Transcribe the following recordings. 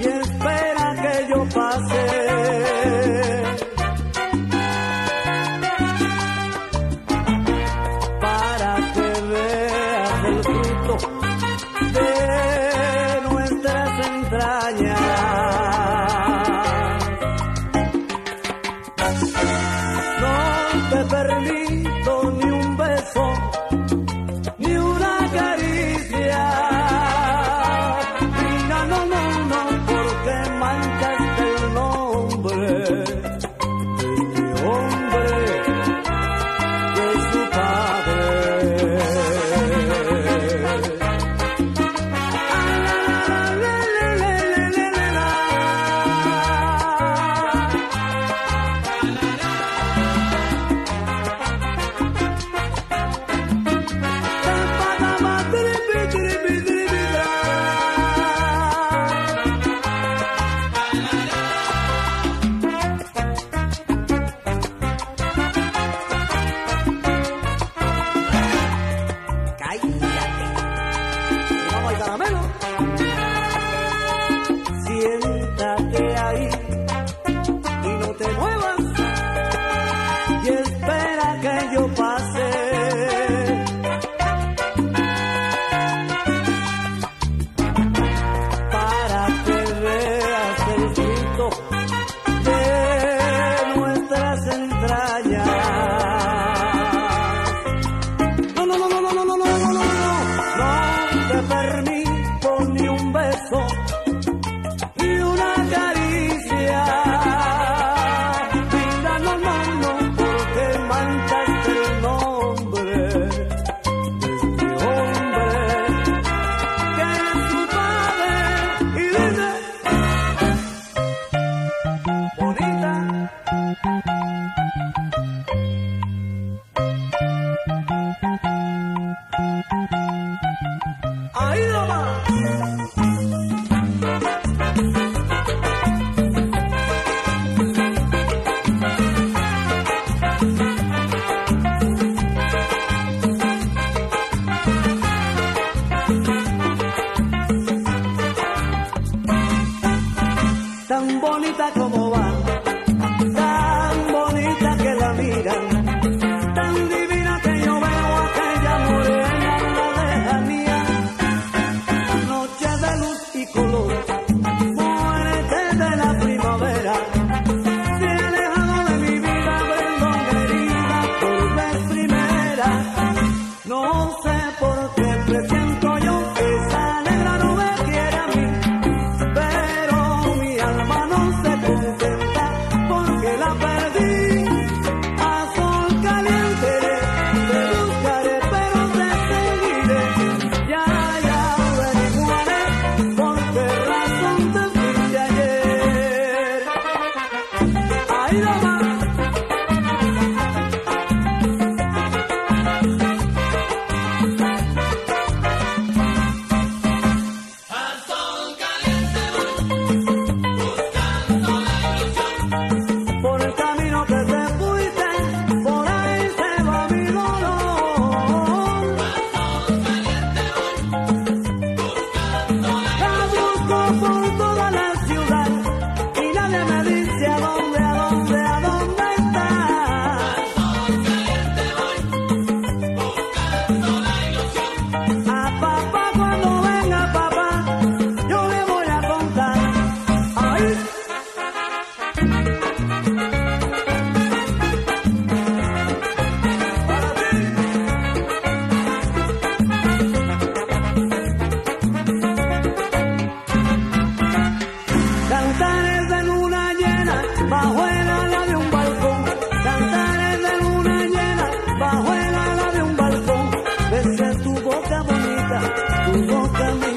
y espera que yo pase. Para que veas el fruto de nuestras entrañas. No te permito ni un beso. Thank you. Nunca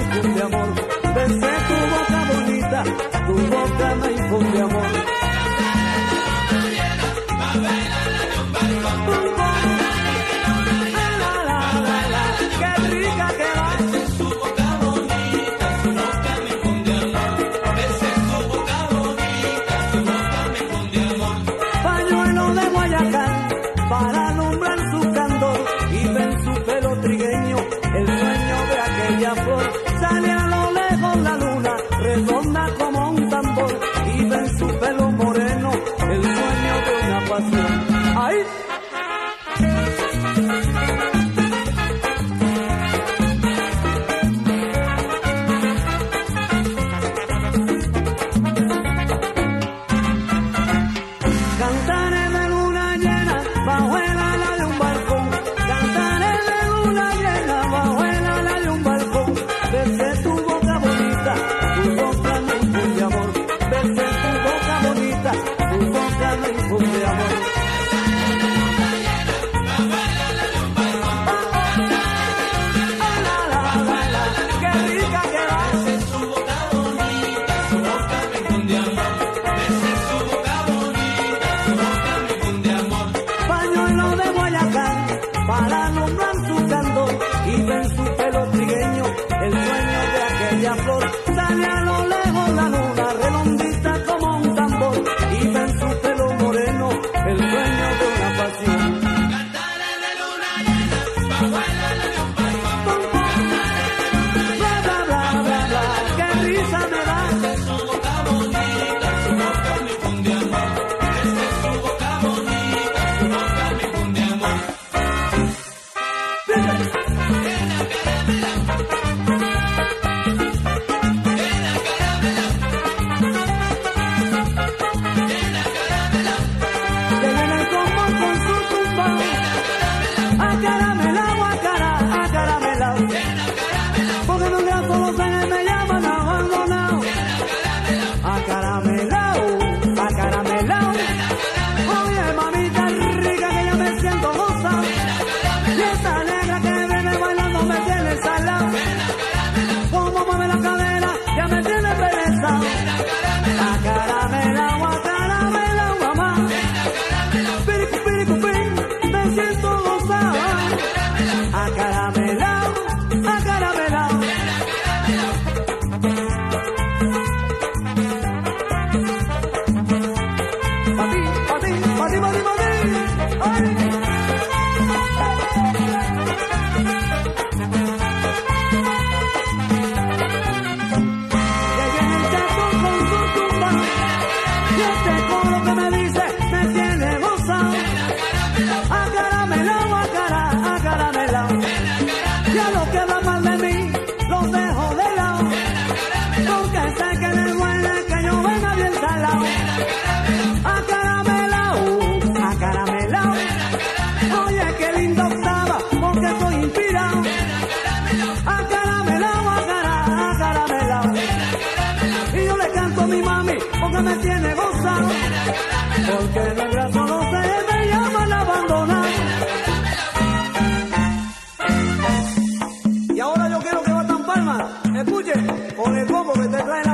escuche, con el combo que te traen